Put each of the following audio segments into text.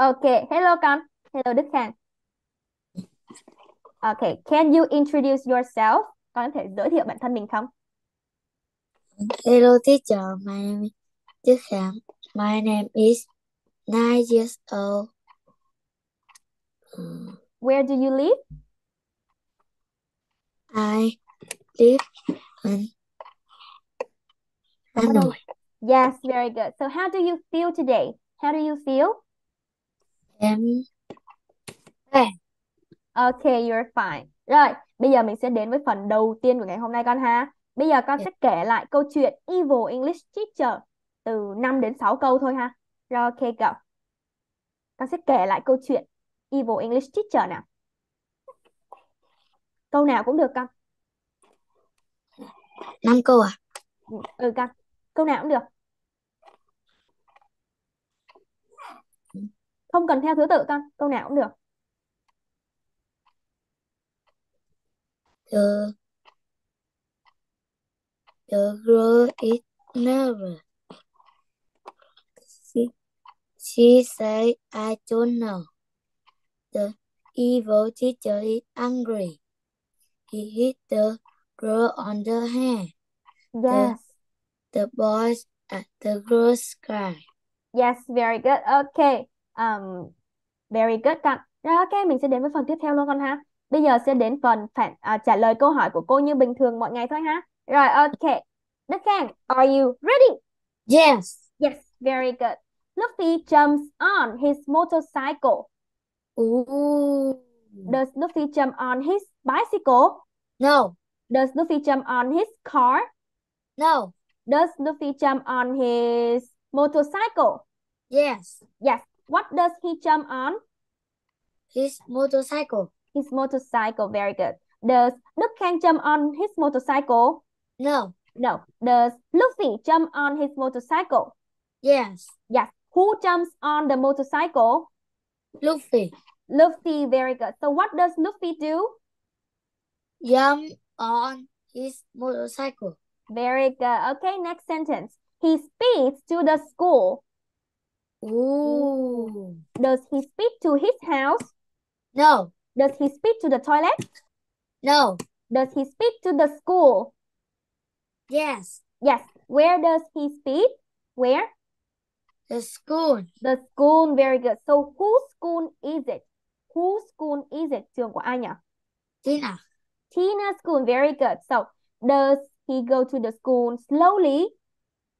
Ok, hello con. Hello Đức Khang. Ok, can you introduce yourself? Con có thể giới thiệu bản thân mình không? Hello teacher, my name is Đức Khang. My name is nine years old. Where do you live? I live in? Nội. Yes, very good. So how do you feel today? How do you feel? Em. Ok, you're fine. Rồi, bây giờ mình sẽ đến với phần đầu tiên của ngày hôm nay con ha. Bây giờ con Dạ. sẽ kể lại câu chuyện Evil English Teacher từ 5 đến 6 câu thôi ha. Rồi, ok, go. Con sẽ kể lại câu chuyện Evil English Teacher nào. Câu nào cũng được con. Năm câu à? Ừ, Ừ con. Câu nào cũng được. Không cần theo thứ tự con. Câu nào cũng được. The the girl is nervous. She, she said, I don't know. The evil teacher is angry. He hit the girl on the hand. Yes. The boys at the girl's cry. Yes, very good. Okay. Um, very good con. Rồi ok, mình sẽ đến với phần tiếp theo luôn con ha. Bây giờ sẽ đến phần phản à, trả lời câu hỏi của cô như bình thường mọi ngày thôi ha. Rồi ok. Đức Khang, are you ready? Yes. Yes, very good. Luffy jumps on his motorcycle. Ooh. Does Luffy jump on his bicycle? No. Does Luffy jump on his car? No. Does Luffy jump on his motorcycle? Yes. Yes. What does he jump on? His motorcycle. His motorcycle. Very good. Does Đức Khang jump on his motorcycle? No. No. Does Luffy jump on his motorcycle? Yes. Yes. Who jumps on the motorcycle? Luffy. Luffy. Very good. So what does Luffy do? Jump on his motorcycle. Very good. Okay, next sentence. He speeds to the school. Ooh. Does he speak to his house? No. Does he speak to the toilet? No. Does he speak to the school? Yes. Yes. Where does he speak? Where? The school. The school. Very good. So whose school is it? Whose school is it? Trường của ai nhỉ? Tina. Tina's school. Very good. So does he go to the school slowly?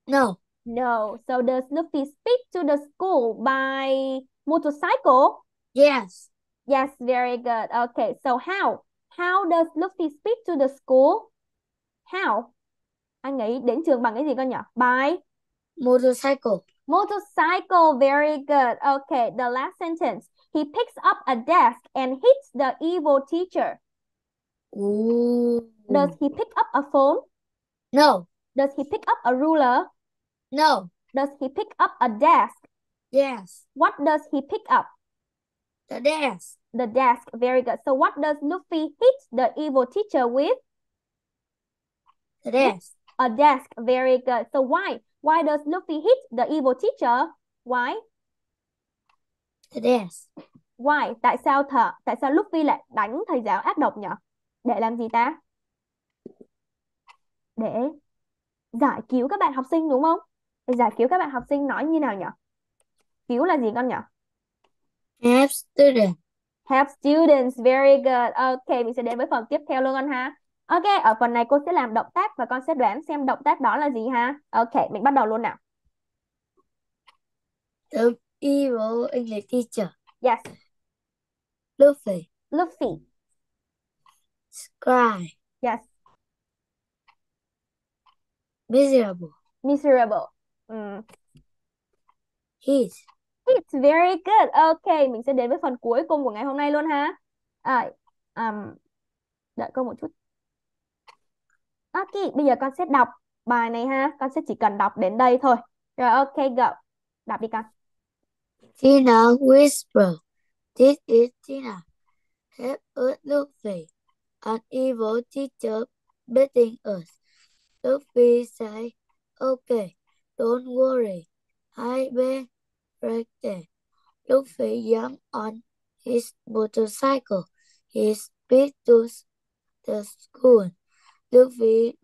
No. No. So does Luffy speed to the school by motorcycle? Yes. Yes, very good. Okay, so how? How does Luffy speed to the school? How? Anh nghĩ đến trường bằng cái gì con nhỉ? By Motorcycle. motorcycle. Very good. Okay, the last sentence. He picks up a desk and hits the evil teacher. Ooh. Does he pick up a phone? No. Does he pick up a ruler? No. Does he pick up a desk? Yes. What does he pick up? The desk. The desk. Very good. So what does Luffy hit the evil teacher with? The desk. A desk. Very good. So why? Why does Luffy hit the evil teacher? Why? The desk. Why? Tại sao thợ? Tại sao Luffy lại đánh thầy giáo ác độc nhỉ? Để làm gì ta? Để giải cứu các bạn học sinh đúng không? Giải cứu các bạn học sinh nói như nào nhỉ? Cứu là gì con nhỉ? Help student. Help students. Very good. Ok, mình sẽ đến với phần tiếp theo luôn con ha. Ok, ở phần này cô sẽ làm động tác và con sẽ đoán xem động tác đó là gì ha. Ok, mình bắt đầu luôn nào. The evil English teacher. Yes, Luffy. Luffy. Cry. Yes, Miserable. miserable. Ừm, Hit. It's very good. Ok, mình sẽ đến với phần cuối cùng của ngày hôm nay luôn ha. À, um, đợi cô một chút. Ok, bây giờ con sẽ đọc bài này ha. Con sẽ chỉ cần đọc đến đây thôi. Rồi ok, go. Đọc đi con. Tina whispered. This is Tina. Help us, Luffy. An evil teacher beating us. Luffy said, Okay, don't worry. I be right there. Luffy jumped on his motorcycle. He speed to the school. Luffy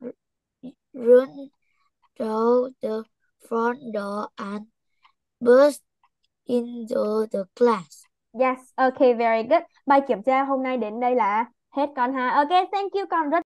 run through the front door and burst into the class. Yes, okay, very good. Bài kiểm tra hôm nay đến đây là hết con ha. Okay, thank you con rất